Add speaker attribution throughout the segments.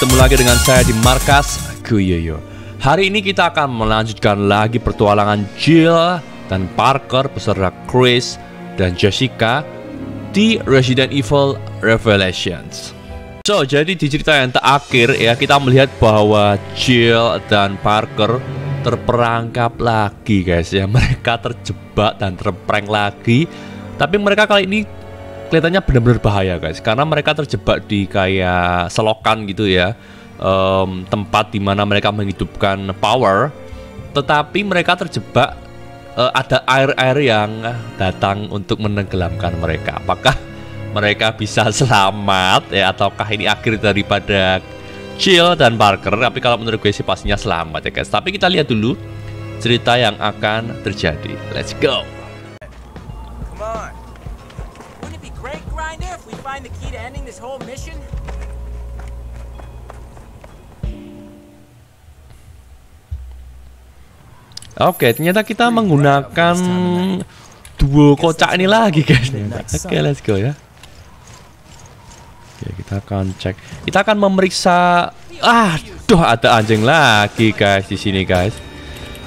Speaker 1: Bertemu lagi dengan saya di markas Kuyoyo. Hari ini kita akan melanjutkan lagi petualangan Jill dan Parker beserta Chris dan Jessica di Resident Evil Revelations. So, jadi di cerita yang terakhir ya kita melihat bahwa Jill dan Parker terperangkap lagi guys ya. Mereka terjebak dan terprank lagi. Tapi mereka kali ini kelihatannya benar-benar bahaya guys. Karena mereka terjebak di kayak selokan gitu ya um, tempat di mana mereka menghidupkan power. Tetapi mereka terjebak uh, ada air-air yang datang untuk menenggelamkan mereka. Apakah mereka bisa selamat ya ataukah ini akhir daripada Chill dan Parker? Tapi kalau menurut gue sih pastinya selamat ya guys. Tapi kita lihat dulu cerita yang akan terjadi. Let's go whole mission? Oke, okay, ternyata kita menggunakan dua kocak ini lagi, guys. Oke, okay, let's go ya. Oke, okay, kita akan cek. Kita akan memeriksa. Ah, duh, ada anjing lagi, guys, di sini, guys.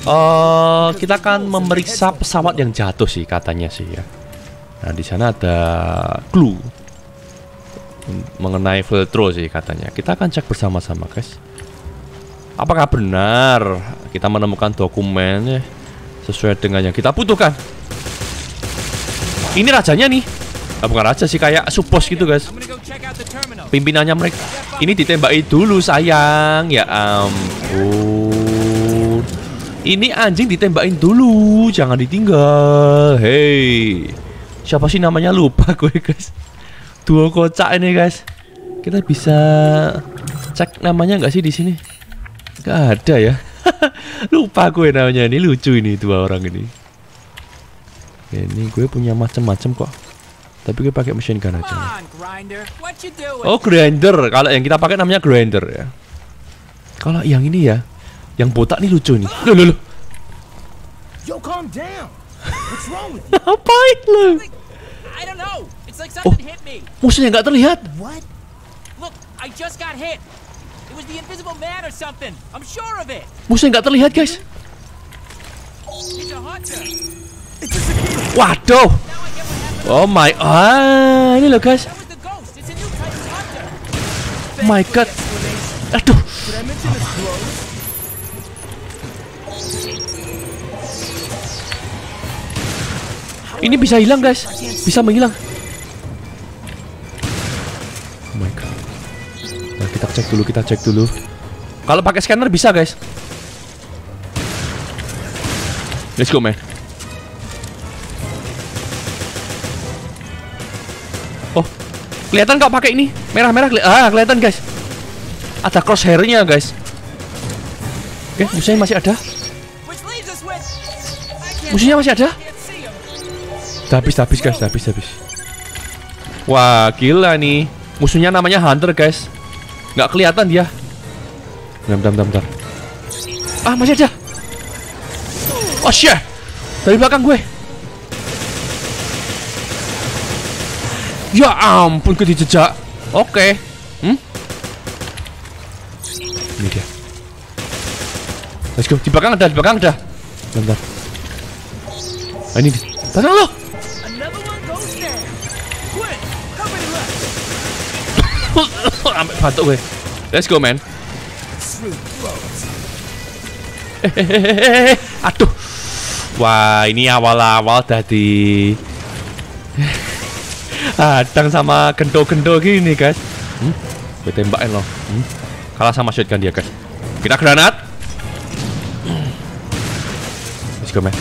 Speaker 1: Oh, uh, kita akan memeriksa pesawat yang jatuh sih, katanya sih ya. Nah, di sana ada clue mengenai filtro sih katanya. Kita akan cek bersama-sama, guys. Apakah benar kita menemukan dokumennya sesuai dengan yang kita butuhkan? Ini rajanya nih. Ah, bukan raja sih, kayak supos gitu, guys. Pimpinannya mereka. Ini ditembaki dulu, sayang. Ya ampun. Ini anjing ditembakin dulu, jangan ditinggal. Hey. Siapa sih namanya lupa gue, guys dua kocak ini guys. Kita bisa cek namanya nggak sih di sini? Nggak ada ya. Lupa gue namanya ini. Lucu ini dua orang ini. Ini gue punya macam-macam kok. Tapi gue pakai mesin gun aja. Oh grinder. Kalau yang kita pakai namanya grinder ya. Kalau yang ini ya yang botak nih lucu nih. Lo lo lo Yo, calm down. What's wrong with you? Ngapain lu? I don't know. Oh, musuhnya nggak terlihat. What? Look, I just got hit. It was the invisible man or something. I'm sure of it. Musuhnya nggak terlihat, guys. Waduh. Oh my, ah, ini loh guys. Oh my god. Aduh. Ini bisa hilang guys, bisa menghilang. Kita cek dulu kita cek dulu. Kalau pakai scanner bisa guys. Let's go man. Oh kelihatan kok pakai ini? Merah-merah keli ah kelihatan guys. Ada crosshairnya guys. Oke musuhnya masih ada? Musuhnya masih ada? Habis habis guys habis habis. Wah gila nih musuhnya namanya hunter guys Nggak kelihatan dia. Bentar, bentar, bentar. Ah, masih aja. Oh, shit. Dari belakang gue. Ya ampun, ke dijejak. Oke. Okay. Hmm? Ini dia. Let's go. Di belakang ada, di belakang ada. Bentar. Ah, ini. Belakang lo. Ambil batuk gue. Let's go, man. Aduh. Wah, ini awal-awal tadi. Adang sama gendo-gendo gini, guys. Hmm? Gue tembakin loh. Hmm? Kalah sama shotgun dia, guys. Kita granat. Let's go, man.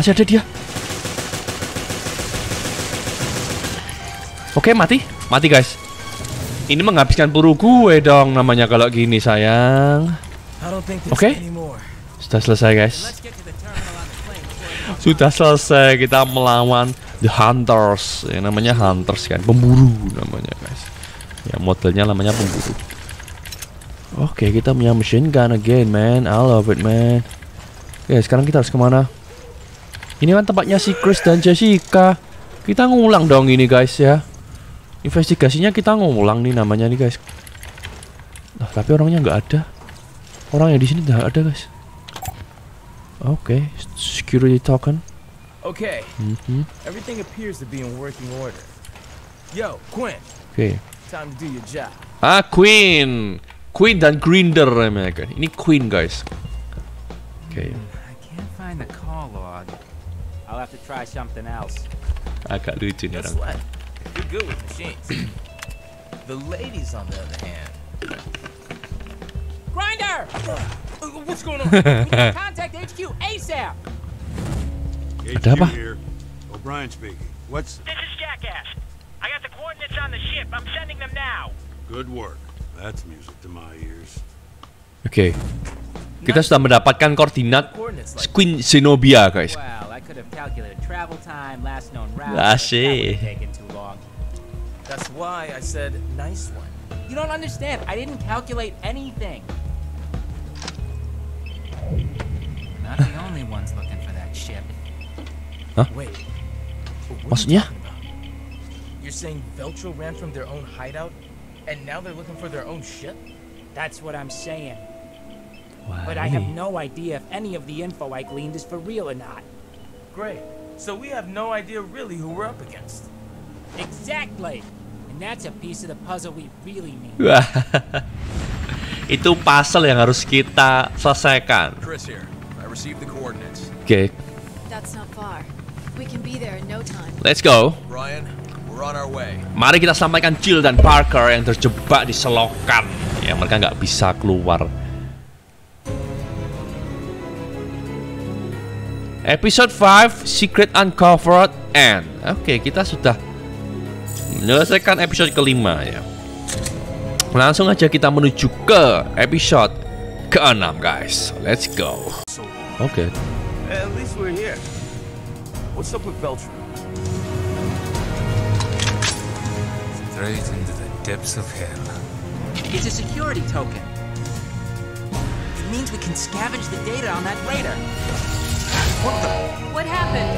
Speaker 1: Masih ada dia. Oke, mati. Mati, guys. Ini menghabiskan peluru gue dong namanya kalau gini, sayang. Oke. Sudah selesai, guys. Sudah selesai kita melawan The Hunters. Yang namanya Hunters kan, pemburu namanya, guys. Ya, modelnya namanya pemburu. Oke, kita punya machine gun again, man. I love it, man. Oke, sekarang kita harus ke mana? Ini kan tempatnya si Chris dan Jessica. Kita ngulang dong ini guys ya. Investigasinya kita ngulang nih namanya nih guys. Nah, tapi orangnya nggak ada. Orang yang di sini nggak ada guys. Oke, okay. security token.
Speaker 2: Okay,
Speaker 1: Mm -hmm.
Speaker 2: everything appears to be in working order. Yo, Quinn,
Speaker 1: Oke. Okay.
Speaker 2: time to do your job.
Speaker 1: Ah, Queen. Queen dan Grinder namanya kan. Ini Queen guys. Oke. Okay.
Speaker 3: I can't find the call log. I'll have to try something else.
Speaker 1: Agak lucu nih
Speaker 2: Guess
Speaker 1: orang.
Speaker 2: what? You're good with machines. the ladies, on the other hand.
Speaker 3: Grinder!
Speaker 2: Uh, what's going on?
Speaker 3: Contact HQ ASAP!
Speaker 1: Ada apa?
Speaker 4: HQ here. O'Brien speaking. What's
Speaker 5: This is Jackass. I got the coordinates on the ship. I'm sending them now.
Speaker 4: good work? That's music to my ears.
Speaker 1: Oke. Kita sudah mendapatkan koordinat Queen Zenobia guys.
Speaker 3: Have calculated travel time, last known route.
Speaker 1: Ah, see.
Speaker 3: taken too long.
Speaker 2: that's why I said nice one.
Speaker 3: You don't understand. I didn't calculate anything. Not the only ones looking for that ship.
Speaker 2: Wait. what are you
Speaker 1: Maksudnya?
Speaker 2: talking about? You're saying Veltro ran from their own hideout, and now they're looking for their own ship?
Speaker 3: That's what I'm saying.
Speaker 1: Wah,
Speaker 3: But I have no idea if any of the info I gleaned is for real or not.
Speaker 2: Great. So we have no idea really who we're up against.
Speaker 3: Exactly. And that's a piece of the puzzle we really need.
Speaker 1: Itu puzzle yang harus kita selesaikan.
Speaker 6: Chris here. I received the coordinates.
Speaker 1: Oke,
Speaker 7: That's not far. We can be there in no time.
Speaker 1: let's go.
Speaker 6: Brian, we're on our way.
Speaker 1: Mari kita sampaikan Jill dan Parker yang terjebak di selokan. Ya, mereka nggak bisa keluar. Episode 5 Secret Uncovered End. Oke, kita sudah menyelesaikan episode kelima ya. Langsung aja kita menuju ke episode ke-6 guys. Let's go. Oke.
Speaker 2: At least we're here. What's up with Veltro?
Speaker 8: Straight into the depths of hell.
Speaker 3: It's a security token. It means we can scavenge the data on that raider.
Speaker 7: What happened?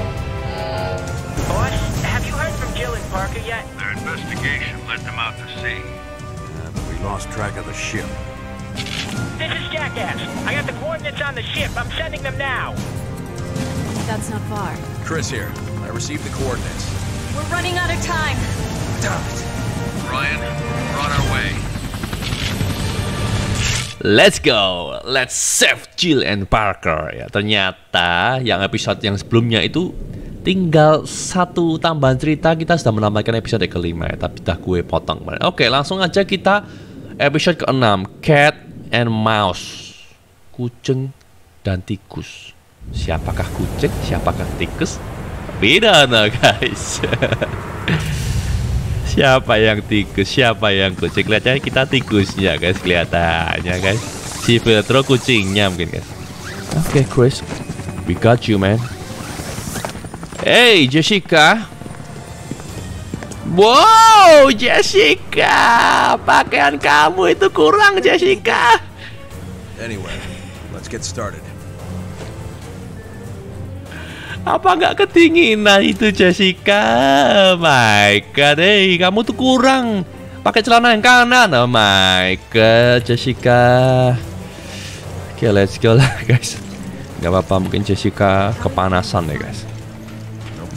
Speaker 5: Uh, boss, have you heard from Jill and Parker yet?
Speaker 4: Their investigation led them out to sea. But we lost track of the ship.
Speaker 5: This is Jackass. I got the coordinates on the ship. I'm sending them now.
Speaker 7: That's not far.
Speaker 6: Chris here. I received the coordinates.
Speaker 7: We're running out of time.
Speaker 6: Brian, we're on our way.
Speaker 1: Let's go, let's save Jill and Parker ya. Ternyata yang episode yang sebelumnya itu tinggal satu tambahan cerita kita sudah menambahkan episode kelima ya, tapi dah gue potong. Oke, langsung aja kita episode keenam Cat and Mouse, kucing dan tikus. Siapakah kucing, siapakah tikus? Beda nah guys. Siapa yang tikus, siapa yang kucing? Kelihatannya kita tikusnya guys. Kelihatannya guys. Si Veltro kucingnya mungkin guys. Oke Chris. We got you man. Hey Jessica. Wow Jessica. Pakaian kamu itu kurang Jessica.
Speaker 6: Anyway, let's get started.
Speaker 1: Apa nggak ketinginan itu Jessica? My God, hey, kamu tuh kurang. Pakai celana yang kanan. Oh my God, Jessica. Oke, let's go lah guys. Gak apa-apa, mungkin Jessica kepanasan ya guys.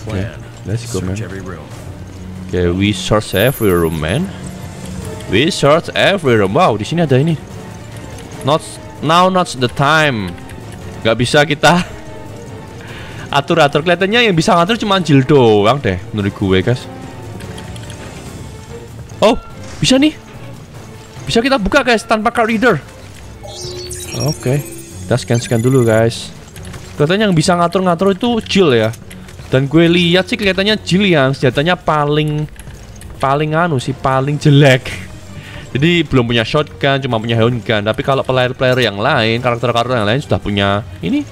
Speaker 6: Plan.
Speaker 1: let's go, man. Oke, we search every room, man. We search every room. Wow, di sini ada ini. Not now, not the time. Gak bisa kita atur-atur. Kelihatannya yang bisa ngatur cuma Jill doang deh, menurut gue, guys. Oh, bisa nih. Bisa kita buka, guys, tanpa card reader. Oke, kita scan-scan dulu, guys. Kelihatannya yang bisa ngatur-ngatur itu Jill ya. Dan gue lihat sih kelihatannya Jill yang senjatanya paling paling anu sih paling jelek. Jadi belum punya shotgun, cuma punya handgun. Tapi kalau player-player yang lain, karakter-karakter yang lain sudah punya ini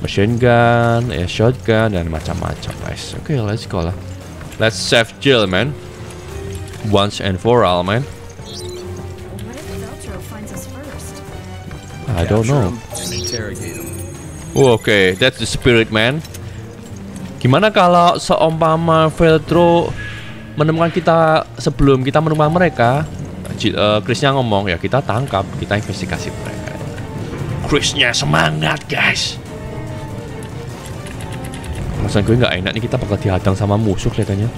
Speaker 1: machine gun, ya shotgun dan macam-macam, guys. Oke, let's go lah. Let's save Jill, man. Once and for all, man. I don't know. Oh, okay, that's the spirit, man. Gimana kalau seumpama Veltro menemukan kita sebelum kita menemukan mereka? Eh, Chrisnya ngomong ya kita tangkap, kita investigasi mereka. Chrisnya semangat guys. Perasaan gue nggak enak nih kita bakal dihadang sama musuh kelihatannya.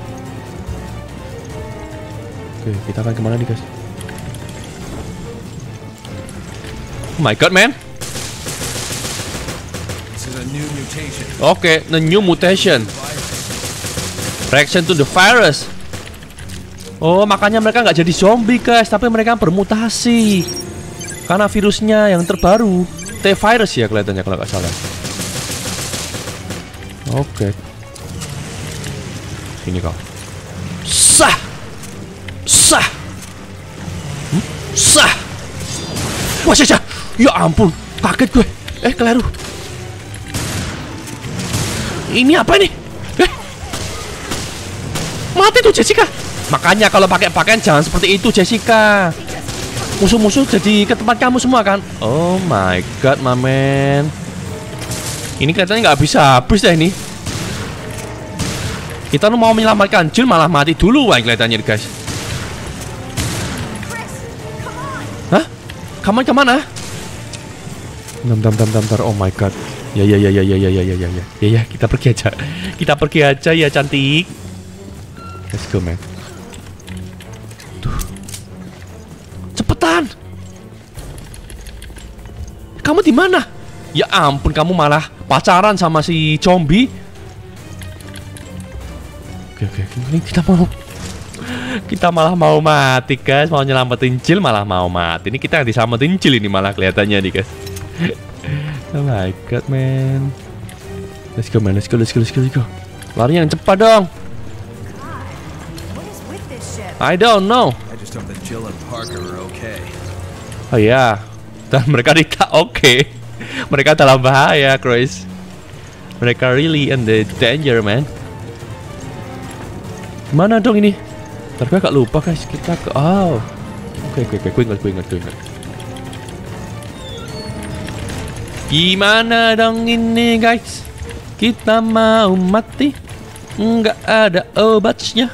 Speaker 1: Oke, kita akan ke mana nih guys? Oh my god man. Oke, the new mutation. Reaction to the virus. Oh, makanya mereka nggak jadi zombie guys, tapi mereka bermutasi karena virusnya yang terbaru, T-virus ya kelihatannya kalau nggak salah. Oke. Sini kau. Sah. Sah. Hmm? Sah. Wah, sya. Ya ampun, kaget gue. Eh, keliru. Ini apa ini? Eh. Mati tuh Jessica. Makanya kalau pakai pakaian jangan seperti itu Jessica. Musuh-musuh jadi ke tempat kamu semua kan? Oh my god, my man. Ini kelihatannya nggak bisa habis deh ini. Kita mau menyelamatkan Jill malah mati dulu wah kelihatannya guys. Hah? Kamu ke mana? Bentar, bentar, bentar, bentar. Oh my god. Ya ya ya ya ya ya ya ya ya ya ya ya kita pergi aja. Kita pergi aja ya cantik. Let's go man. Tuh. Cepetan. Kamu di mana? Ya ampun kamu malah pacaran sama si zombie. Oke oke ini kita mau kita malah mau mati guys mau nyelamatin Jill malah mau mati ini kita yang diselamatin Jill ini malah kelihatannya nih guys Oh my god, man. Let's go, man. Let's go, let's go, let's go, let's go. Lari yang cepat dong. I don't know.
Speaker 4: I just hope that Jill and Parker are okay.
Speaker 1: Oh ya. Dan mereka tidak oke. Mereka dalam bahaya, Chris. Mereka really in the danger, man. Mana dong ini? Ntar gue agak lupa, guys. Kita ke... Oh. Oke, oke, oke. Gue ingat, gue ingat, gue ingat. Gimana dong ini, guys? Kita mau mati? Nggak ada obatnya.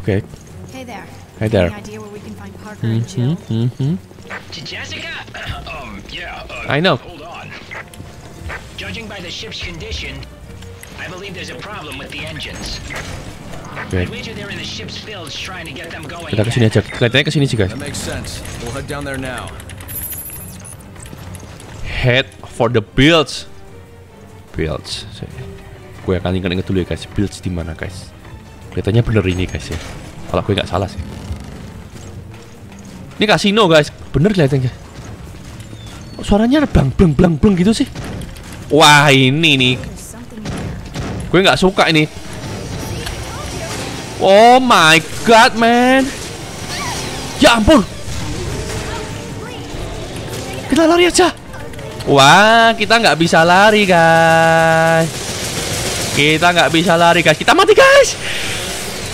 Speaker 1: Oke.
Speaker 7: Hey there.
Speaker 1: Hey there.
Speaker 7: Any idea where we can find Parker and Jill?
Speaker 1: Hmm, hmm.
Speaker 5: Jessica? um, yeah. Uh,
Speaker 1: I know.
Speaker 5: Hold on. Judging by the ship's condition, I believe there's a problem with the engines.
Speaker 1: Oke.
Speaker 5: I'd wager they're in the ship's fields trying to get them going.
Speaker 1: Kita ke sini aja. Kelihatannya ke sini sih, guys.
Speaker 4: That makes sense. We'll head down there now.
Speaker 1: Head for the builds. Builds. Gue akan ingat-ingat dulu ya guys. Builds di mana guys? Kelihatannya bener ini guys ya. Kalau gue nggak salah sih. Ini kasino guys. Bener kelihatannya. Kok Suaranya blang blang blang blang gitu sih. Wah ini nih. Gue nggak suka ini. Oh my god man. Ya ampun. Kita lari aja. Wah, kita nggak bisa lari, guys. Kita nggak bisa lari, guys. Kita mati, guys.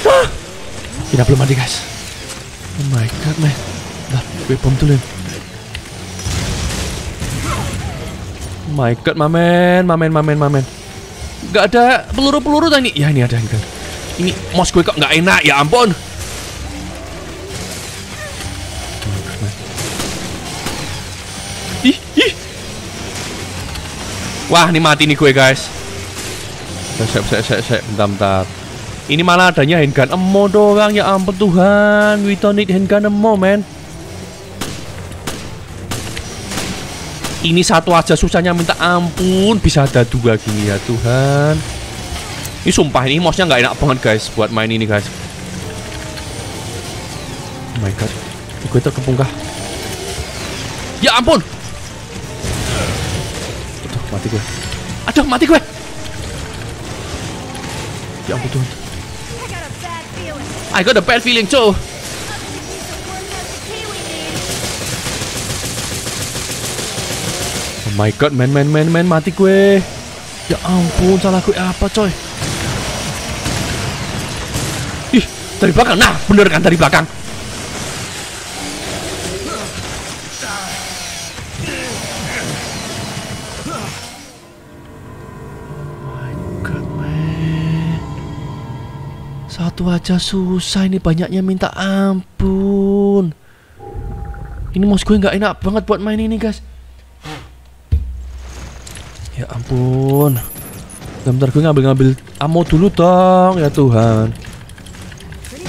Speaker 1: Ah. Kita belum mati, guys. Oh my god, man. Gue bom. Oh my god, mamen, mamen, mamen, mamen. Gak ada peluru-peluru tadi. Ya, ini ada, ini. Ini mouse gue kok nggak enak, ya ampun. Ih, ih. Wah, ini mati nih gue, guys. Saya, saya, saya, saya, bentar, bentar. Ini malah adanya handgun emo doang, ya ampun Tuhan. We don't need handgun emo, man. Ini satu aja susahnya minta ampun, bisa ada dua gini ya Tuhan. Ini sumpah ini mouse-nya nggak enak banget guys buat main ini guys. Oh my god, gue terkepung kah? Ya ampun! Aduh, mati gue. Aduh, mati gue. Ya ampun Tuhan.
Speaker 7: I got a bad feeling
Speaker 1: too. my god, men, men, men, men, mati gue. Ya ampun, salah gue apa, coy? Ih, dari belakang. Nah, bener kan dari belakang. Satu aja susah ini banyaknya minta ampun. Ini mouse gue nggak enak banget buat main ini guys. Ya ampun. Bentar gue ngambil-ngambil ammo dulu dong ya Tuhan.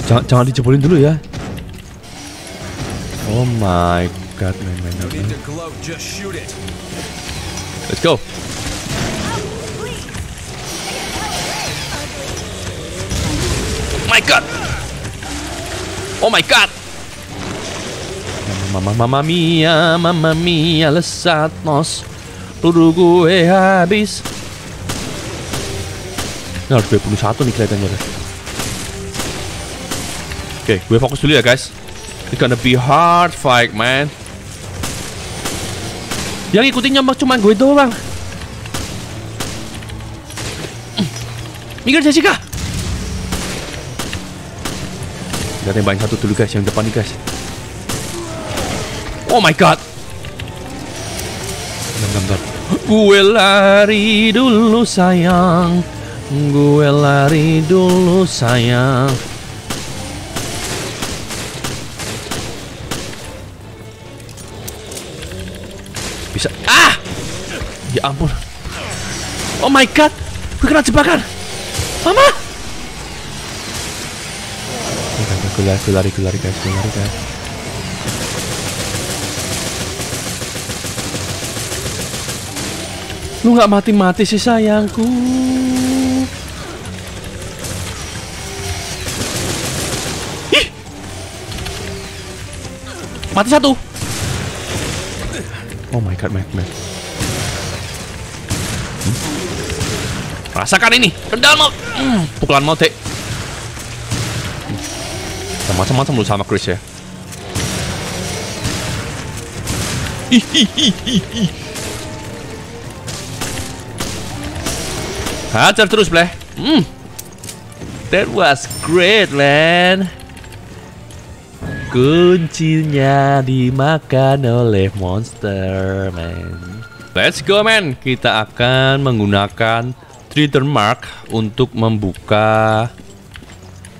Speaker 1: Jangan jangan dijebolin dulu ya. Oh my god, man, man, man. Let's go. My god. Oh my god. Mama mama mia, mama mia lesat nos. Peluru gue habis. Ini harus gue bunuh satu nih kelihatannya. Oke, gue fokus dulu ya guys. It's gonna be hard fight, man. Yang ikutin nyombak cuma gue doang. Minggir Jessica. Kita tembakin satu dulu guys, yang depan nih guys. Oh my god. Bentar, bentar. Gue lari dulu sayang. Gue lari dulu sayang. Bisa. Ah! Ya ampun. Oh my god. Gue kena jebakan. Mama. Gue lari, gue lari, gue lari guys, gue lari guys. Lu nggak mati-mati sih sayangku. Ih! Mati satu. Oh my god, man, man. Hmm? Rasakan ini, rendal mau. Hmm, pukulan mau dek. Macam-macam lu sama Chris ya. Hihihihi. Hajar terus, Bleh. Hmm. That was great, man. Kuncinya dimakan oleh monster, man. Let's go, man. Kita akan menggunakan Trader Mark untuk membuka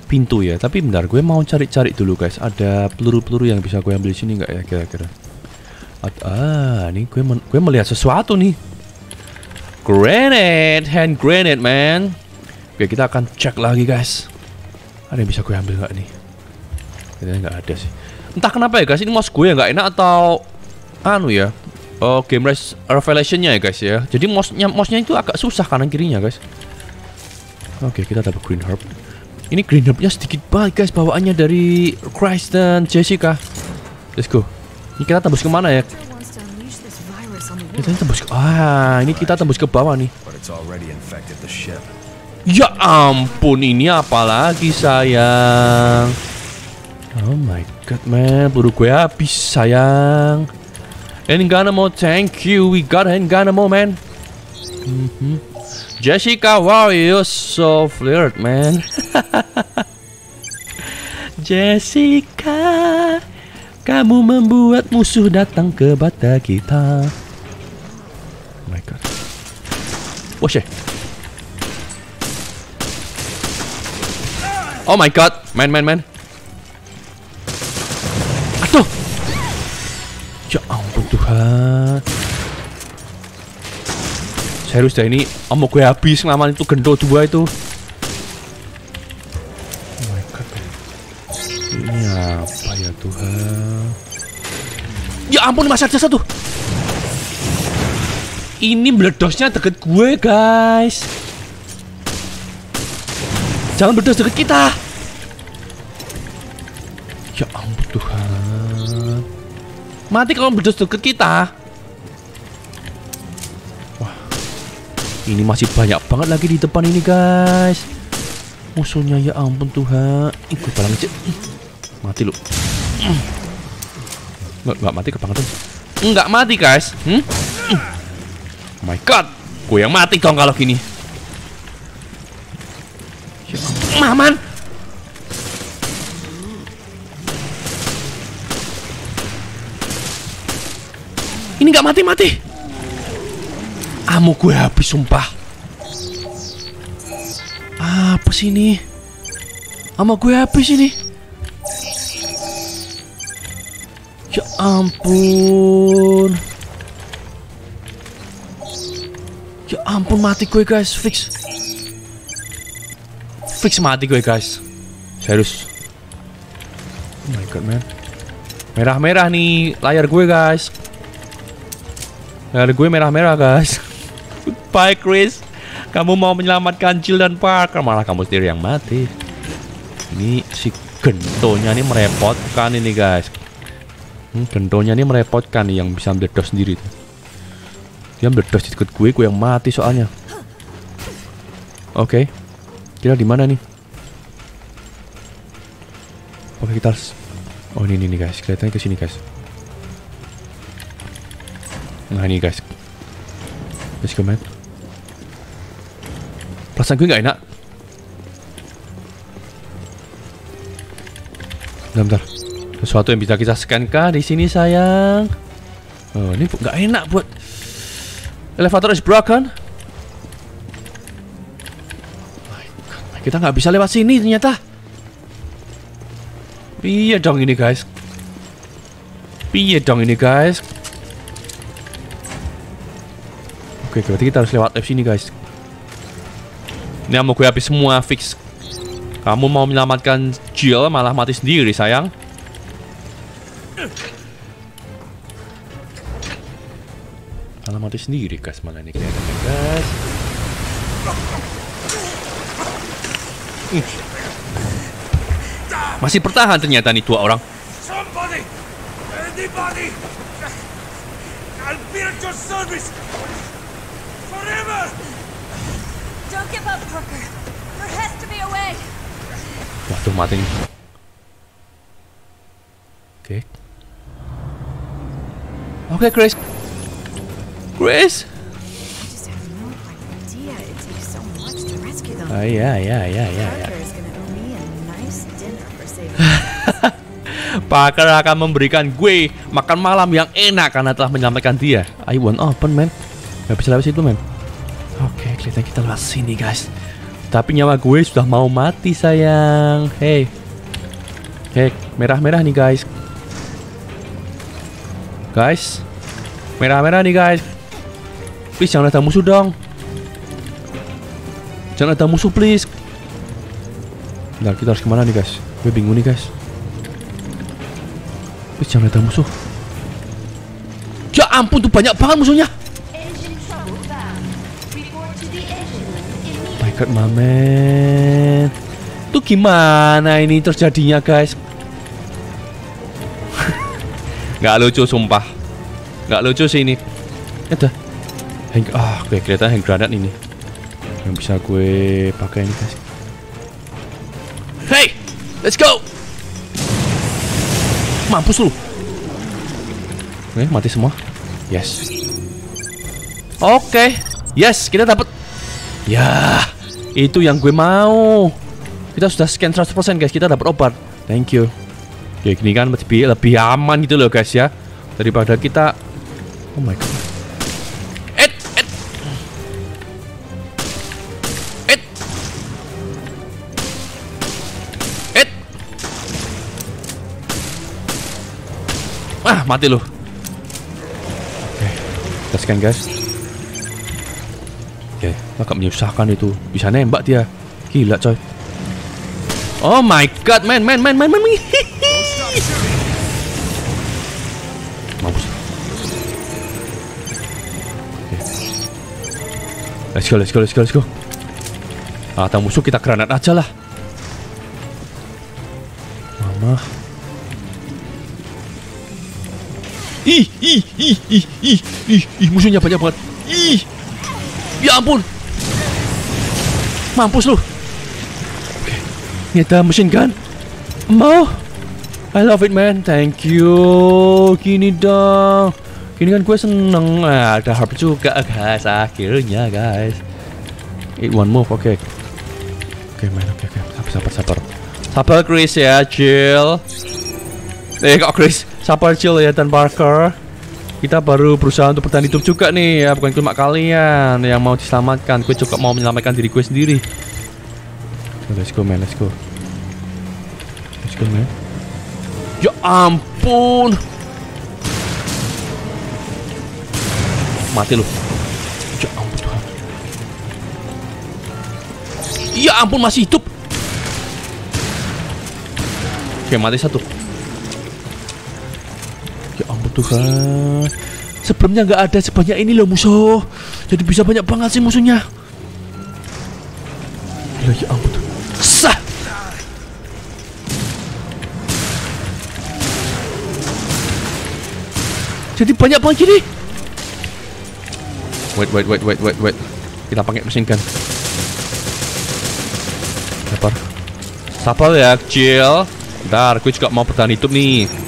Speaker 1: pintu ya. Tapi bentar, gue mau cari-cari dulu, guys. Ada peluru-peluru yang bisa gue ambil di sini nggak ya kira-kira? Ah, ini gue gue melihat sesuatu nih. Grenade, hand grenade, man. Oke, kita akan cek lagi, guys. Ada yang bisa gue ambil nggak nih? Kayaknya nggak ada sih. Entah kenapa ya, guys. Ini mouse gue yang nggak enak atau anu ya? Oh, game res revelationnya ya, guys ya. Jadi mouse-nya mouse-nya itu agak susah kanan kirinya, guys. Oke, kita dapat green herb. Ini green herbnya sedikit banget, guys. Bawaannya dari Christ dan Jessica. Let's go. Ini kita tembus ke mana ya?
Speaker 7: Doctor wants to unleash this virus on the
Speaker 1: Kita tembus ke ah, ini kita tembus ke bawah nih. Ya ampun, ini apa lagi sayang? Oh my god, man, peluru gue habis sayang. Enganamo, thank you. We got Enganamo, man. Mhm. Jessica, wow, you so flirt, man. Jessica, kamu membuat musuh datang ke bata kita. My god. Shit. Oh my god, man, man, man. Aduh. Ya ampun Tuhan. Serius dah ini ammo gue habis ngelawan itu gendo dua itu. Oh my god. Ini apa ya Tuhan? Ya ampun masih ada satu. Ini meledosnya deket gue guys. Jangan berdos deket kita. Ya ampun Tuhan. Mati kalau berdos deket kita. Wah. Ini masih banyak banget lagi di depan ini guys. Musuhnya ya ampun Tuhan. Ikut balang aja. Mati lu. Nggak, mati kebangetan. Nggak mati guys. Hmm? Oh my god. Gue yang mati dong kalau gini. Maman. Ini nggak mati-mati. Amu gue habis sumpah. Apa sih ini? Sama gue habis ini. Ya ampun. Ya ampun mati gue guys, fix. Fix mati gue guys. Serius. Oh my god man. Merah-merah nih layar gue guys. Layar gue merah-merah guys. Goodbye Chris. Kamu mau menyelamatkan Jill dan Parker malah kamu sendiri yang mati. Ini si gentonya ini merepotkan ini guys. Hmm, gentonya ini merepotkan nih yang bisa meledos sendiri. Dia meledos di dekat gue, gue yang mati soalnya. Oke. Kita di mana nih? Oke, kita harus Oh, ini ini guys. Kelihatannya ke sini guys. Nah, ini guys. Let's go, man. Perasaan gue nggak enak. Bentar, bentar. Sesuatu yang bisa kita scan kah di sini sayang? Oh, ini nggak enak buat elevator is broken. Kita nggak bisa lewat sini ternyata. Piye dong ini guys? Piye dong ini guys? Oke, berarti kita harus lewat sini guys. Ini mau gue habis semua fix. Kamu mau menyelamatkan Jill malah mati sendiri sayang. Mati sendiri guys mana ini kelihatannya guys. Ih. Masih bertahan ternyata nih dua orang.
Speaker 4: Somebody! Anybody! I'll be at your service! Forever!
Speaker 7: Don't give up, Parker. There has to be a way.
Speaker 1: Waduh mati nih. Oke. Oke Chris. Chris.
Speaker 7: I just have no idea. It takes so much to rescue them.
Speaker 1: Ah iya iya iya iya. iya.
Speaker 7: Parker
Speaker 1: akan memberikan gue makan malam yang enak karena telah menyelamatkan dia. I want open man. Gak bisa lewat situ man. Oke, kelihatan kita lewat sini guys. Tapi nyawa gue sudah mau mati sayang. Hey. Hey, merah-merah nih guys. Guys. Merah-merah nih guys. Please jangan ada musuh dong. Jangan ada musuh please. Bentar, kita harus ke mana nih guys? Gue bingung nih guys. Please jangan ada musuh. Ya ampun tuh banyak banget musuhnya. My god, my man. Tuh gimana ini terjadinya guys? Nggak lucu sumpah. Nggak lucu sih ini. Ada. Hand, ah, gue kelihatan hand granat ini. Yang bisa gue pakai ini guys. Hey, let's go. Mampus lu. Oke, mati semua. Yes. Oke. Yes, kita dapat. Ya, itu yang gue mau. Kita sudah scan 100% guys, kita dapat obat. Thank you. Oke, gini kan lebih lebih aman gitu loh guys ya. Daripada kita Oh my god. Mati lu. Oke, kita scan guys. Oke, agak menyusahkan itu. Bisa nembak dia. Gila coy. Oh my god, man, man, man, man, man. Mampus. Oke. Let's go, let's go, let's go, let's go. Atau musuh kita granat aja lah. Mama. Ih, ih, ih, ih, ih, ih, ih, musuhnya banyak banget. Ih, ya ampun. Mampus lu. Oke, mesin gun. Mau? I love it man, thank you. Gini dong. Gini kan gue seneng. Ah, ada harp juga guys, akhirnya guys. It one move, oke. Oke man, oke oke. Sabar sabar sabar. Sabar Chris ya, Jill. Eh kok Chris, sabar Jill ya dan Parker. Kita baru berusaha untuk bertahan hidup juga nih ya, bukan cuma kalian yang mau diselamatkan. Gue juga mau menyelamatkan diri gue sendiri. Let's go man, let's go. go man. Ya ampun. Mati lu. Ya ampun Tuhan. Ya ampun masih hidup. Oke mati satu. Ya Tuhan. Sebelumnya nggak ada sebanyak ini loh musuh. Jadi bisa banyak banget sih musuhnya. Gila, ya ampun. Sah. Jadi banyak banget gini. Wait, wait, wait, wait, wait, wait. Kita pakai mesin gun. Sabar. Sabar ya, kecil. Bentar, gue juga mau bertahan hidup nih.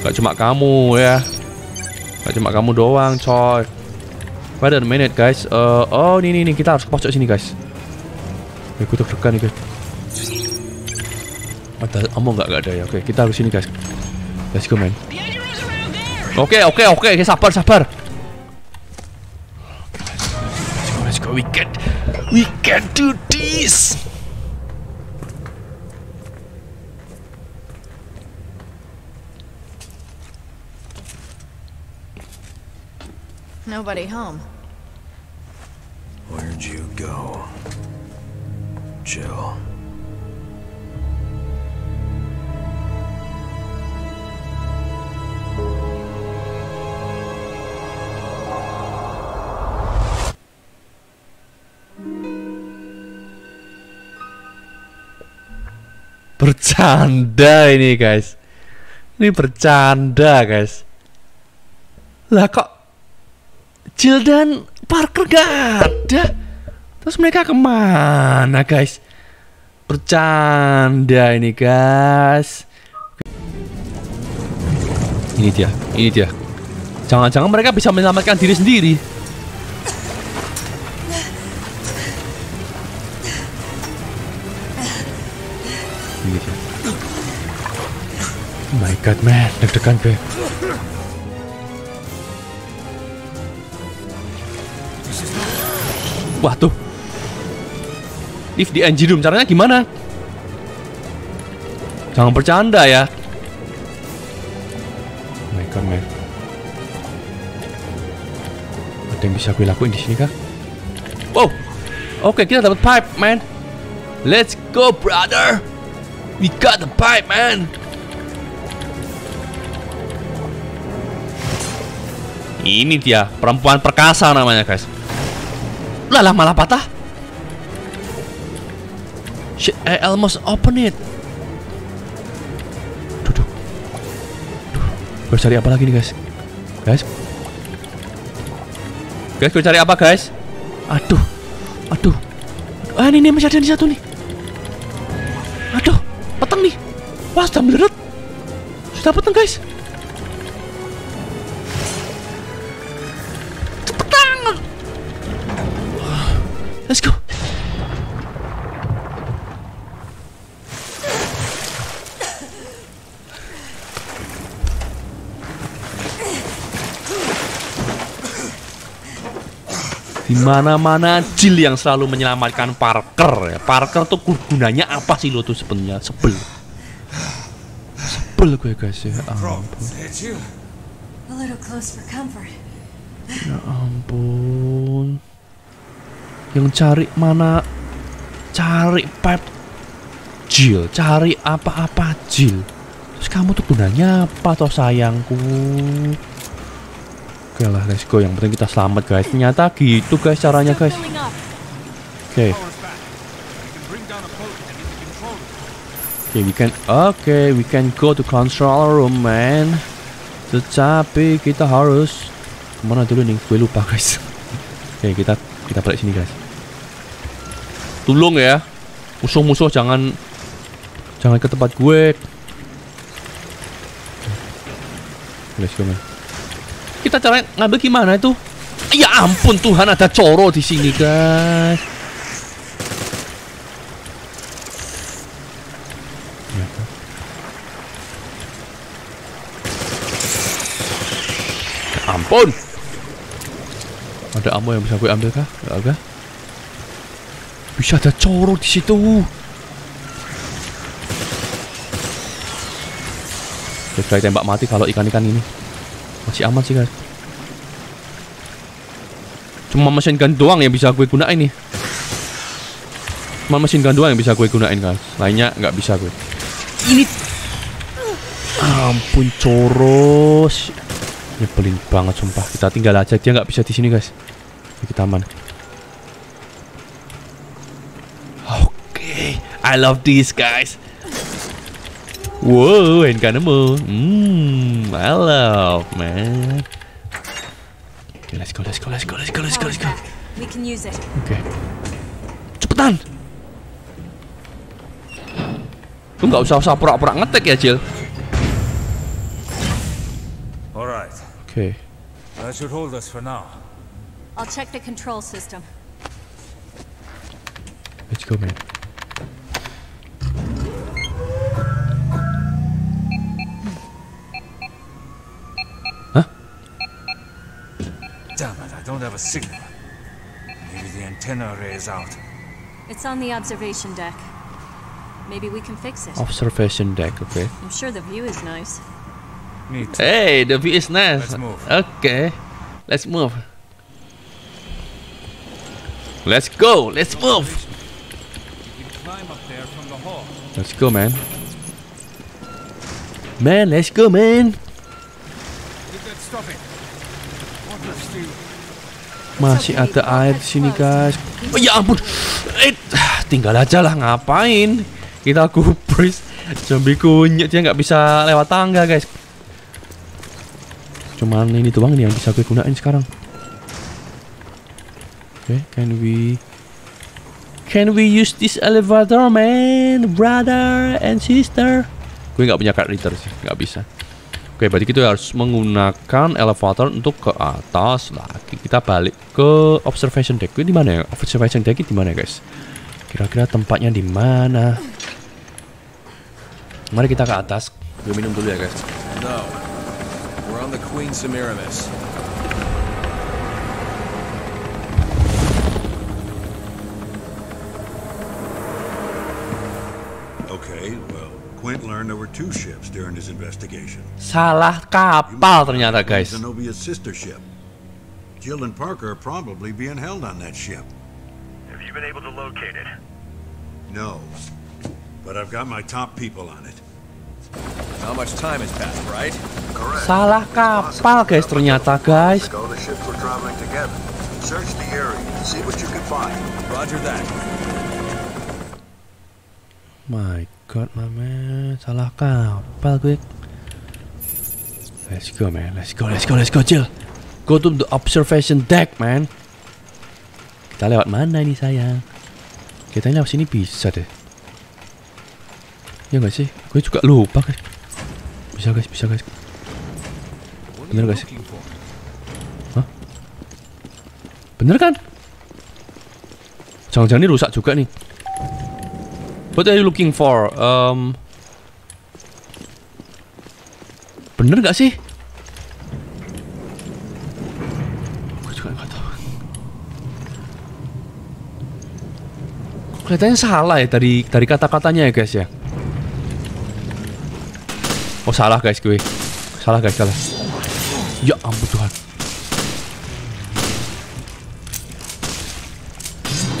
Speaker 1: Gak cuma kamu ya. Gak cuma kamu doang, coy. Wait a minute, guys. Eh, oh, ini, ini, ini. Kita harus ke pojok sini, guys. Ya, gue deg-degan nih, guys. Ada ammo nggak? Nggak ada ya. Oke, kita harus sini, guys. Let's go, man. Oke, oke, oke. Oke, Sabar, sabar. Let's go, let's go. We can, we can do this.
Speaker 7: Nobody home.
Speaker 4: Where'd you go? Jill.
Speaker 1: Bercanda ini, guys. Ini bercanda, guys. Lah kok Jill dan Parker gak ada? Terus mereka ke mana, guys? Bercanda ini, guys. Ini dia, ini dia. Jangan-jangan mereka bisa menyelamatkan diri sendiri. Ini dia. Oh my god, man. Deg-degan, gue. Wah tuh. If di room caranya gimana? Jangan bercanda ya. God man Ada yang bisa gue lakuin di sini kah? Wow. Oke kita dapat pipe man. Let's go brother. We got the pipe man. Ini dia perempuan perkasa namanya guys lah lah malah patah. Shit, I almost open it. Duduk. Duh. Gue cari apa lagi nih guys? Guys. Guys, gue cari apa guys? Aduh. Aduh. Ah, ini, ini masih ada di satu nih. Aduh, petang nih. Wah, sudah meledet. Sudah petang guys. Let's go. Di mana-mana Jill yang selalu menyelamatkan Parker ya. Parker tuh gunanya apa sih lo tuh sebenarnya? Sebel. Sebel gue guys ya. Ampun.
Speaker 7: A little close for comfort.
Speaker 1: Ya ampun. Yang cari mana? Cari pipe Jill, cari apa-apa Jill. Terus kamu tuh gunanya apa toh sayangku? Oke lah, let's go. Yang penting kita selamat guys. Ternyata gitu guys caranya guys. Oke. Oke, we can Oke, we can go to control room, man. Tetapi kita harus ke mana dulu nih? Gue lupa guys. Oke, kita kita balik sini guys. Tolong ya, musuh-musuh jangan jangan ke tempat gue. Let's go, man. Kita cara ngambil gimana itu? Ya ampun Tuhan ada coro di sini guys. Ya? Ya ampun. Ada ammo yang bisa gue ambil kah? Gak ada. Bisa ada coro di situ. Sekali tembak mati kalau ikan-ikan ini masih aman sih guys. Cuma mesin gun doang yang bisa gue gunain nih. Cuma mesin gun doang yang bisa gue gunain guys. Lainnya nggak bisa gue. Ini ampun coros. Nyebelin banget sumpah. Kita tinggal aja dia nggak bisa di sini guys. Kita aman. I love this guys. Wow, handgun nemu. Hmm, I love man. Oke, let's go, let's go, let's go, let's go, let's go, let's go.
Speaker 7: We can use it.
Speaker 1: Oke. Cepetan. Lu nggak usah usah pura-pura ngetek ya, Jill.
Speaker 8: All right.
Speaker 1: Oke.
Speaker 8: That should hold us for now.
Speaker 7: I'll check the control system.
Speaker 1: Let's go, man.
Speaker 8: Don't have a signal. Maybe the antenna array is out.
Speaker 7: It's on the observation deck. Maybe we can fix it.
Speaker 1: Observation deck, okay.
Speaker 7: I'm sure the view is nice.
Speaker 8: Me too.
Speaker 1: Hey, the view is nice.
Speaker 8: Let's move.
Speaker 1: Oke, let's move. Let's go, let's move.
Speaker 8: You can climb up there from the hall.
Speaker 1: Let's go, man. Man, let's go, man.
Speaker 8: Get that stuffing. Water steal.
Speaker 1: Masih ada air di sini, guys. Oh, ya ampun. Eh, tinggal aja lah ngapain. Kita gubris. Zombie kunyit dia nggak bisa lewat tangga, guys. Cuman ini doang nih yang bisa gue gunain sekarang. Oke, can we Can we use this elevator, man? Brother and sister. Gue nggak punya card reader sih, nggak bisa. Oke, berarti kita harus menggunakan elevator untuk ke atas lagi. Kita balik ke observation deck. Ini di mana ya? Observation deck di mana, guys? Kira-kira tempatnya di mana? Mari kita ke atas. Gue minum dulu ya, guys.
Speaker 6: No. We're on the Queen Semiramis.
Speaker 4: Quint learned there were two ships during his investigation.
Speaker 1: Salah kapal ternyata, guys.
Speaker 4: Zenobia's sister ship. Jill and Parker are probably being held on that ship.
Speaker 9: Have you been able to locate it?
Speaker 4: No. But I've got my top people on it.
Speaker 6: Not much time has passed, right?
Speaker 9: Correct.
Speaker 1: Salah kapal, guys. Ternyata, guys.
Speaker 9: Ago, the ships were traveling together. Search the area and see what you can find.
Speaker 6: Roger that.
Speaker 1: My god, my man. Salah kapal gue. Let's go, man. Let's go, let's go, let's go, Jill. Go to the observation deck, man. Kita lewat mana nih, sayang? Kita lewat sini bisa deh. Ya nggak sih? Gue juga lupa, guys. Bisa, guys, bisa, guys. Bener gak sih? Hah? Bener kan? Jangan-jangan ini rusak juga nih. What are you looking for? Um, bener gak sih? Gue juga nggak tahu. Kelihatannya salah ya dari dari kata-katanya ya guys ya. Oh salah guys gue. Salah guys salah. Ya ampun Tuhan.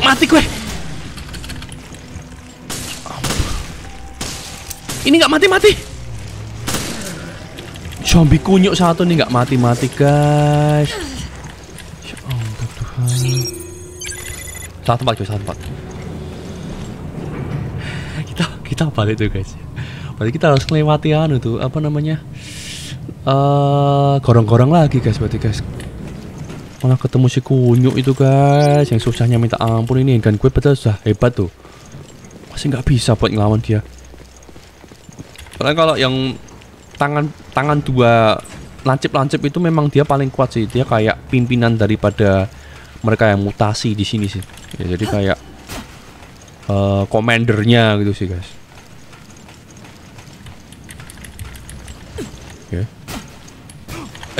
Speaker 1: Mati gue. Ini nggak mati-mati. Zombie kunyuk satu nih nggak mati-mati guys. Ya ampun Tuhan. Salah tempat guys, salah tempat. Kita kita balik tuh guys. Berarti kita harus melewati anu tuh apa namanya? eh gorong-gorong lagi guys berarti guys. Malah ketemu si kunyuk itu guys yang susahnya minta ampun ini kan gue betul sudah hebat tuh. Masih nggak bisa buat ngelawan dia. Soalnya kalau yang tangan tangan dua lancip-lancip itu memang dia paling kuat sih. Dia kayak pimpinan daripada mereka yang mutasi di sini sih. Ya, jadi kayak eh komandernya gitu sih guys. Oke.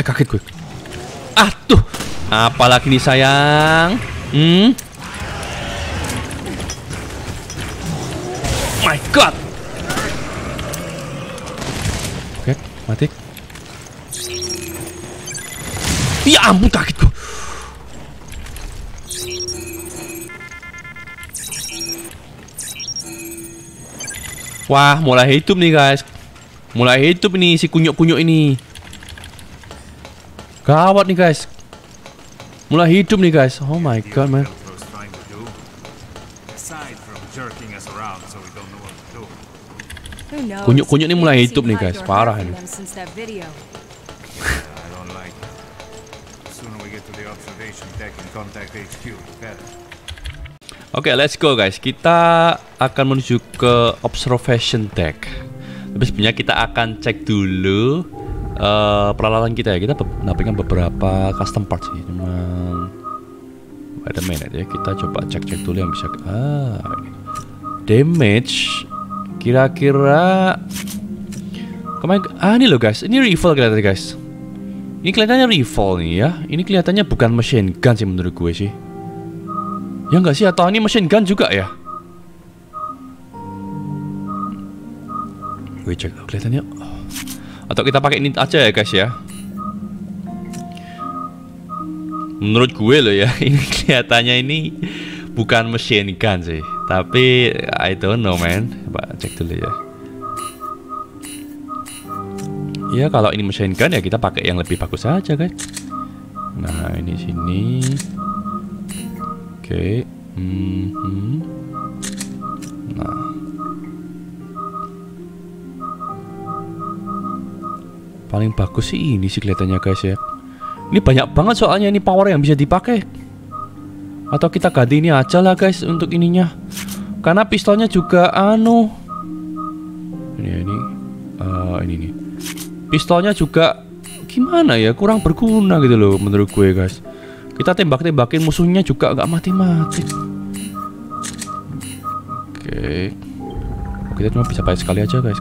Speaker 1: Eh kaget gue. Ah tuh. Apalagi nih sayang. Hmm. My God. Mati. Ya ampun kaget gua. Wah, mulai hidup nih guys. Mulai hidup nih si kunyuk-kunyuk ini. Gawat nih guys. Mulai hidup nih guys. Oh my god, man. Kunyuk-kunyuk ini mulai hidup nih, guys. Parah ini. Oke, let's go guys. Kita akan menuju ke observation deck. Tapi sebenarnya kita akan cek dulu eh, peralatan kita ya. Kita mendapatkan beberapa custom parts sih. Cuman ada minute ya. Kita coba cek-cek dulu yang bisa. Ah, ini. damage. Kira-kira kemarin. Ah ini loh guys. Ini rifle kelihatannya guys. Ini kelihatannya rifle nih ya. Ini kelihatannya bukan machine gun sih menurut gue sih. Ya enggak sih atau ini machine gun juga ya? Gue cek kelihatannya. Atau kita pakai ini aja ya guys ya. Menurut gue loh ya, ini kelihatannya ini bukan machine gun sih. Tapi I don't know man. Coba cek dulu ya. Ya kalau ini machine gun ya kita pakai yang lebih bagus saja guys. Nah ini sini. Oke. Mhm. Nah. Paling bagus sih ini sih kelihatannya guys ya. Ini banyak banget soalnya ini power yang bisa dipakai. Atau kita ganti ini aja lah guys untuk ininya. Karena pistolnya juga anu. Ini ini eh, ini nih. Pistolnya juga gimana ya kurang berguna gitu loh menurut gue guys. Kita tembak-tembakin musuhnya juga nggak mati-mati. Oke. Kita cuma bisa pakai sekali aja, guys.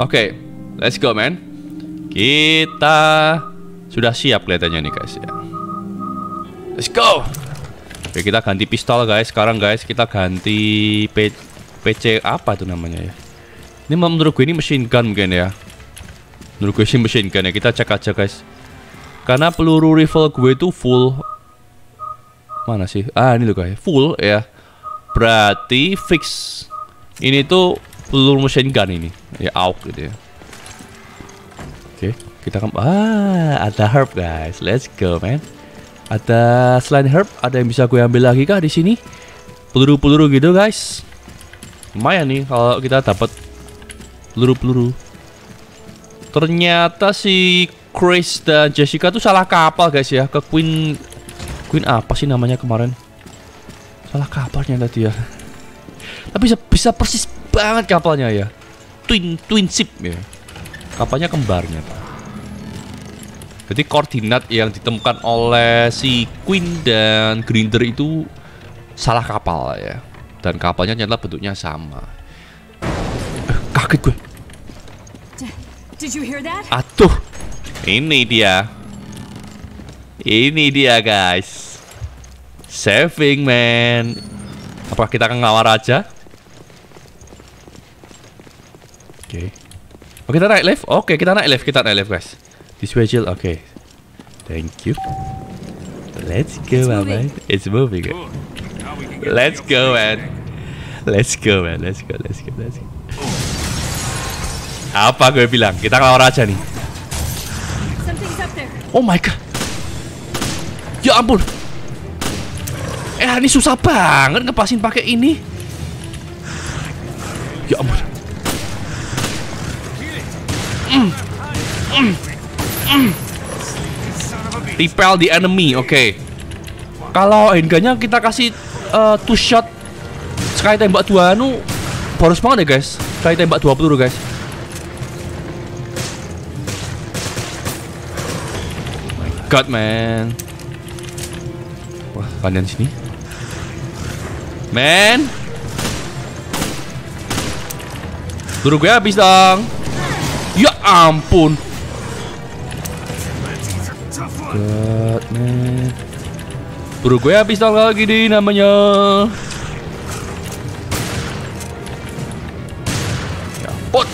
Speaker 1: Oke, let's go, man. Kita sudah siap kelihatannya nih, guys ya. Let's go. Oke, kita ganti pistol, guys. Sekarang, guys, kita ganti P PC apa itu namanya ya? Ini menurut gue ini machine gun mungkin ya. Menurut gue sih machine gun ya. Kita cek aja, guys. Karena peluru rifle gue itu full Mana sih? Ah ini loh guys Full ya Berarti fix Ini tuh peluru machine gun ini Ya AUK gitu ya Oke Kita kan Ah ada herb guys Let's go man Ada selain herb Ada yang bisa gue ambil lagi kah di sini? Peluru-peluru gitu guys. Lumayan nih Kalau kita dapat Peluru-peluru. Ternyata si Chris dan Jessica tuh salah kapal guys ya. Ke Queen Queen apa sih namanya kemarin? Salah kapalnya tadi ya tapi bisa, bisa persis banget kapalnya ya. Twin twin ship ya. Kapalnya kembarnya Pak. Jadi koordinat yang ditemukan oleh si Queen dan Grinder itu salah kapal ya dan kapalnya ternyata bentuknya sama eh, kaget gue? Atuh, ini dia. Ini dia guys. Saving man. Apakah kita akan ngawar aja? Oke. Oke, kita naik lift. Oke, kita naik lift. Kita naik lift guys. This way Jill. Oke. Thank you. Let's go, man. It's moving.
Speaker 8: Get
Speaker 1: Let's go, man. Let's go, man. Let's go, let's go, let's go. Apa gue bilang? Kita ngawar aja nih.
Speaker 7: Something's up there.
Speaker 1: Oh my god. Ya ampun. Eh ini susah banget ngepasin pakai ini. Ya ampun. Mm. Mm. Repel the enemy, oke. Kalau handgunnya kita kasih eh, two shot sekali tembak dua anu boros banget ya guys. Sekali tembak dua peluru guys. God man. Wah, kalian sini. Man. Peluru gue habis dong. Ya ampun god, man. Buru gue habis tol lagi di namanya. Ya, pot.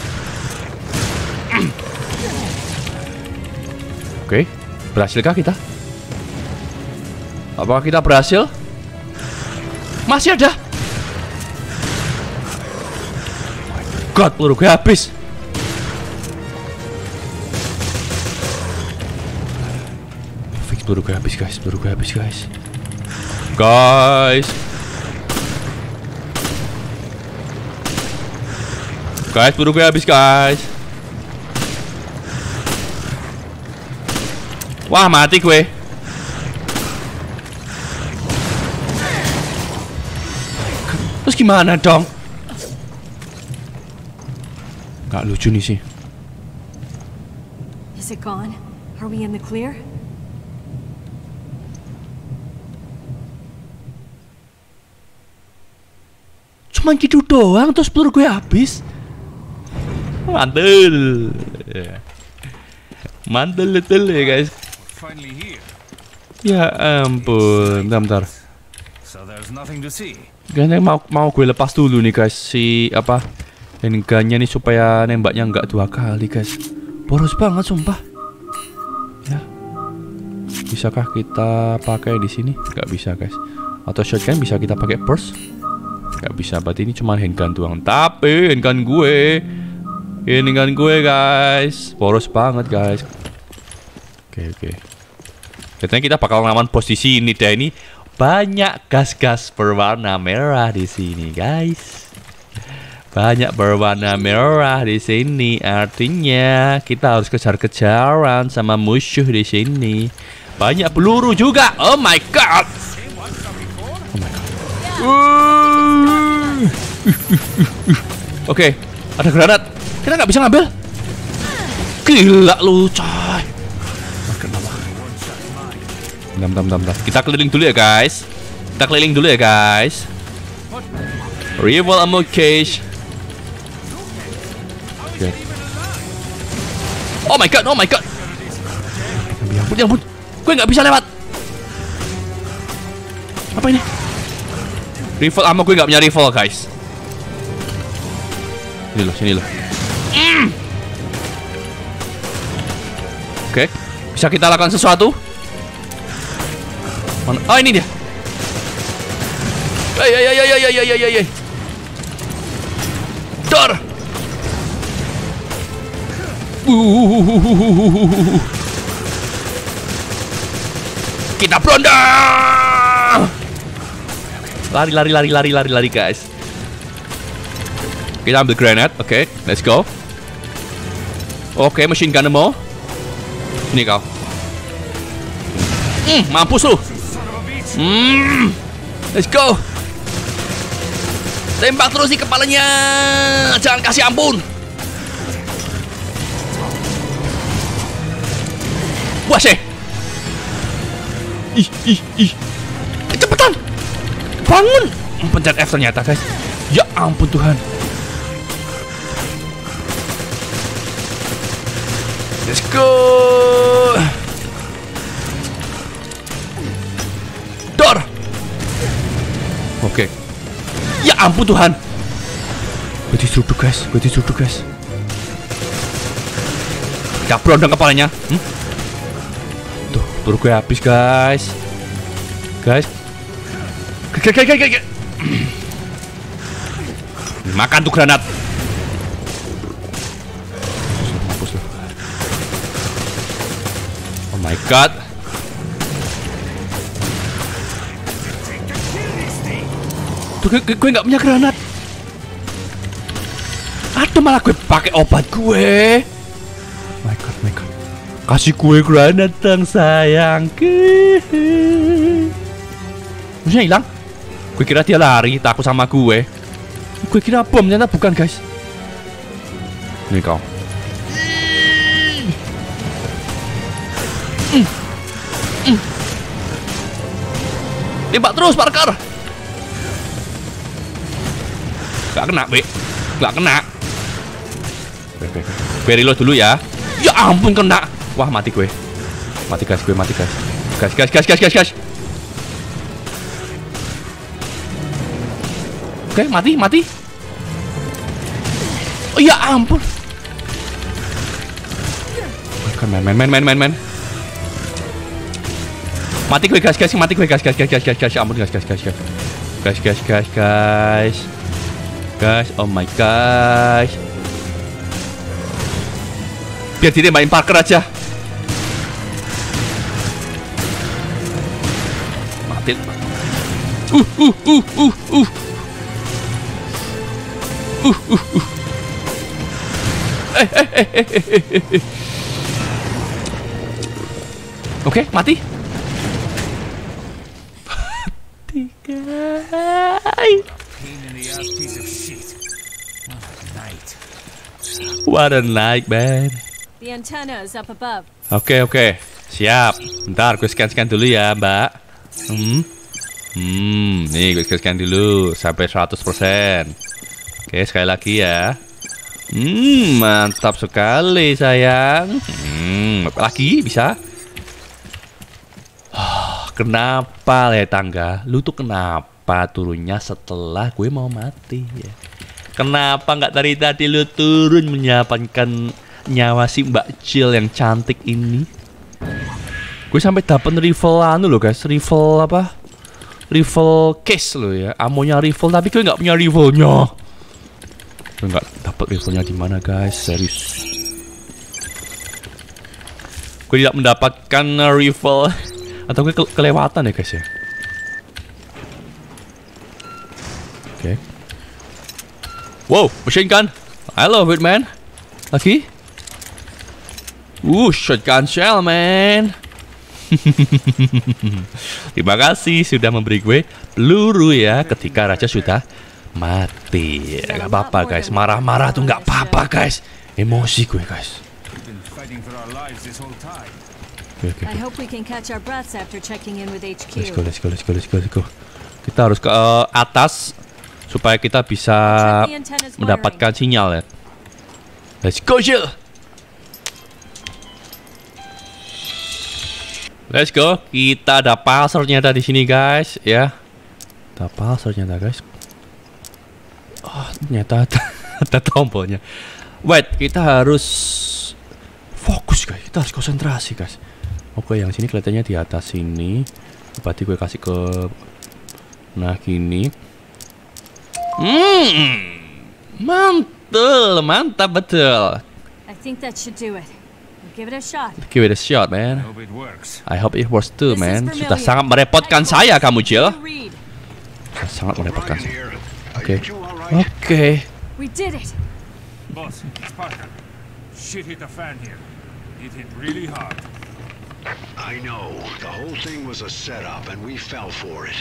Speaker 1: Oke, berhasilkah kita? Apakah kita berhasil? Masih ada. Oh my god, peluru gue habis. Peluru gue habis guys, peluru gue habis guys. Guys. Guys, peluru gue habis guys. Wah, mati gue. Terus gimana dong? Gak lucu nih sih.
Speaker 7: Is it gone? Are we in the clear?
Speaker 1: Cuman gitu doang terus peluru gue habis. Mantul. Mantul betul ya guys. Ya ampun, bentar, bentar. Kayaknya mau mau gue lepas dulu nih guys si apa handgunnya nih supaya nembaknya nggak dua kali guys. Boros banget sumpah. Ya. Bisakah kita pakai di sini? Nggak bisa guys. Atau shotgun bisa kita pakai burst? Nggak bisa. Berarti ini cuma handgun doang. Tapi handgun gue, handgun gue guys, boros banget guys. Oke oke. Katanya kita bakal ngelawan posisi ini deh ini banyak gas-gas berwarna merah di sini, guys. Banyak berwarna merah di sini, artinya kita harus kejar-kejaran sama musuh di sini. Banyak peluru juga. Oh my god. Oke, ada granat. Kita nggak bisa ngambil. Gila lu, coy. Bentar, bentar, bentar, bentar. Kita keliling dulu ya guys Kita keliling dulu ya guys Rival ammo cage Oke. Oh my god, oh my god Ya ampun, ya ampun Gue nggak bisa lewat Apa ini? Rival sama gue nggak punya rival guys. Sini loh, sini loh. Mm. Oke, okay. bisa kita lakukan sesuatu? Mana? Oh, ini dia. Ay ay ay ay ay ay ay ay. Dor. Kita plunder. Lari lari lari lari lari lari guys. Kita ambil granat, oke, okay, let's go. Oke, okay, machine gun ammo. Ini kau. Hmm, mampus lu. Hmm. Let's go. Tembak terus di kepalanya. Jangan kasih ampun. Wah, sih. Ih, ih, ih. Bangun. Pencet F ternyata, guys. Ya ampun Tuhan. Let's go. Dor. Oke. Ya ampun Tuhan. Gue diseruduk guys, gue diseruduk guys. Ya berondong kepalanya. Hmm? Tuh, peluru gue habis guys. Guys. Guys, guys, guys, guys. Makan tuh granat. Oh my god. Tuh gue, gue gak punya granat. Aduh malah gue pakai obat gue. My god, my god. Kasih gue granat dong sayangku. Maksudnya hilang? Gue kira dia lari, takut sama gue. Gue kira bom, ternyata bukan guys. Ini kau. Tembak terus, Parker. Gak kena, Be. Gak kena. Gue reload dulu ya. Ya ampun kena. Wah, mati gue. Mati guys, gue mati guys. Guys, guys, guys, guys, guys, guys. Oke, mati, mati. Oh ya ampun. Kan main, main, main, main, main, main. Mati gue guys, guys, mati gue guys, guys, guys, guys, guys, guys, ampun guys, guys, guys, guys, guys, guys, guys, guys, guys, oh my gosh. Biar ditembakin Parker aja. Mati. Uh, uh, uh, uh, uh. Uh, uh, uh. Eh, eh, eh, eh, eh, eh, eh. Oke, mati. Mati, guys.
Speaker 8: What a night.
Speaker 1: Man.
Speaker 7: The antenna is up above.
Speaker 1: Oke, oke. Siap. Bentar, gue scan-scan dulu ya, Mbak. Hmm. Hmm, nih gue scan dulu sampai 100%. Oke, sekali lagi ya. Hmm, mantap sekali, sayang. Hmm, lagi bisa? Ah, kenapa ya tangga? Lu tuh kenapa turunnya setelah gue mau mati ya? Kenapa nggak dari tadi lu turun menyapankan nyawa si Mbak Jill yang cantik ini? Gue sampai dapat rifle anu loh guys, rifle apa? Rifle case loh ya, amonya rifle tapi gue nggak punya riflenya. Nggak dapat riflenya di mana guys, serius. Gue tidak mendapatkan uh, rifle atau gue ke- kelewatan ya guys ya. Oke. Wow, machine gun. I love it man. Lagi. Uh, shotgun shell man. Terima kasih sudah memberi gue peluru ya ketika raja sudah mati ya nggak apa-apa guys marah-marah tuh gak apa-apa guys emosi gue guys Kita harus ke eh, atas supaya kita bisa mendapatkan sinyal ya. Let's go, Jill. Let's go. Kita ada pasarnya ada di sini, guys, ya. Ada pasarnya ada, guys. Oh, ternyata ada, ada tombolnya. Wait, kita harus fokus, guys. Kita harus konsentrasi, guys. Oke, yang sini kelihatannya di atas sini. Berarti gue kasih ke nah gini. Hmm, mantul, mantap betul.
Speaker 7: I think that should do it. Give it a shot.
Speaker 1: Give it a shot, man.
Speaker 8: Hope it works.
Speaker 1: I hope it works too,
Speaker 7: This
Speaker 1: man. Sudah sangat merepotkan saya kamu, Jill. sangat merepotkan.
Speaker 9: Ryan
Speaker 1: saya.
Speaker 9: Here. Are
Speaker 1: Okay.
Speaker 9: you two all right?
Speaker 1: Oke.
Speaker 7: We did it.
Speaker 8: Boss, it's Parker. Shit hit the fan here. It hit really hard.
Speaker 9: I know. The whole thing was a setup, and we fell for it.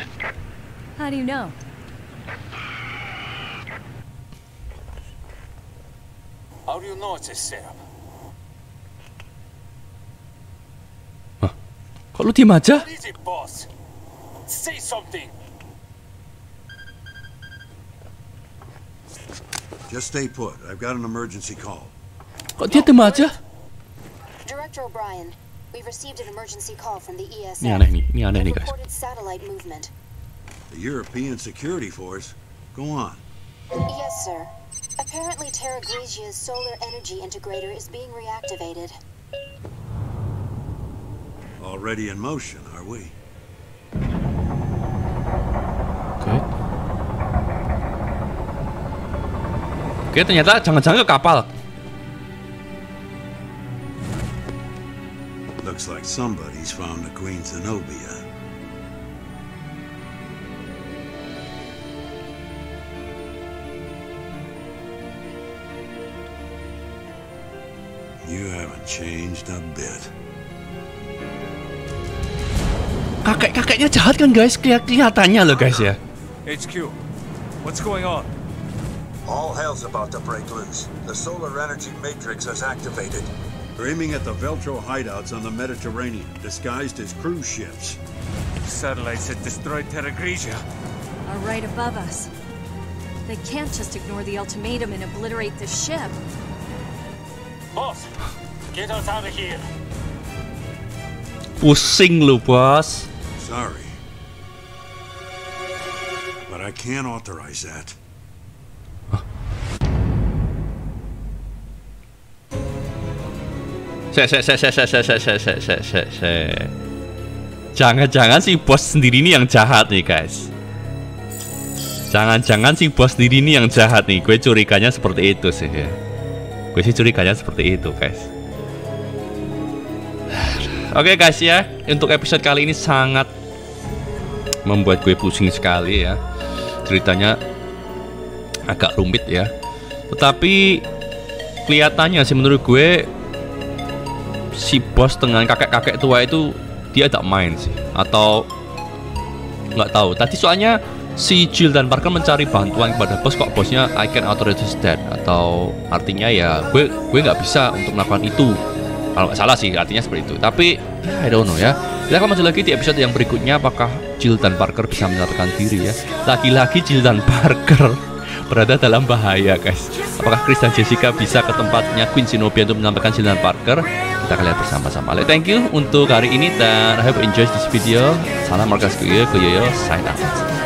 Speaker 7: How do you know?
Speaker 8: How do you know it's a setup?
Speaker 1: Kok lu diem aja?
Speaker 8: What is it, boss? Say something.
Speaker 10: Just stay put. I've got an emergency call.
Speaker 1: Kok dia diem aja?
Speaker 11: Director O'Brien, we've received an emergency call from the ESA.
Speaker 1: Ini aneh nih, ini aneh nih guys.
Speaker 11: reported satellite movement.
Speaker 10: The European Security Force? Go on.
Speaker 11: Yes, sir. Apparently, Terra Grigia's solar energy integrator is being reactivated.
Speaker 10: Already in motion, are we?
Speaker 1: Oke, ternyata jangan-jangan ke kapal.
Speaker 10: Looks like somebody's found the Queen Zenobia. You haven't changed a bit.
Speaker 1: Kakek-kakeknya jahat kan guys? Keli- Kelihatannya loh guys ya.
Speaker 8: HQ, what's going on?
Speaker 9: All hell's about to break loose. The solar energy matrix is activated.
Speaker 10: They're aiming at the Veltro hideouts on the Mediterranean, disguised as cruise ships.
Speaker 8: Satellites had destroyed Terra Grigia.
Speaker 7: Are right above us. They can't just ignore the ultimatum and obliterate the ship.
Speaker 8: Boss, get us out of here.
Speaker 1: Pusing lu bos.
Speaker 10: Sorry. But I can't authorize that.
Speaker 1: Jangan-jangan si bos sendiri ini yang jahat nih guys. Jangan-jangan si bos sendiri ini yang jahat nih. Gue curiganya seperti itu sih ya. Gue sih curiganya seperti itu guys. Oke guys ya, untuk episode kali ini sangat membuat gue pusing sekali ya. Ceritanya agak rumit ya. Tetapi kelihatannya sih menurut gue si bos dengan kakek-kakek tua itu dia tak main sih. Atau nggak tahu. Tadi soalnya si Jill dan Parker mencari bantuan kepada bos kok bosnya I can authorize dead atau artinya ya gue gue nggak bisa untuk melakukan itu. Kalau nggak salah sih artinya seperti itu. Tapi I don't know ya. Kita akan maju lagi di episode yang berikutnya apakah Jill dan Parker bisa menyelamatkan diri ya. Lagi-lagi Jill dan Parker berada dalam bahaya guys. Apakah Chris dan Jessica bisa ke tempatnya Queen Zenobia untuk menyelamatkan Jill dan Parker kita akan lihat bersama-sama. Thank you untuk hari ini dan I hope you enjoy this video. Salam markas kuyo kuyo sign out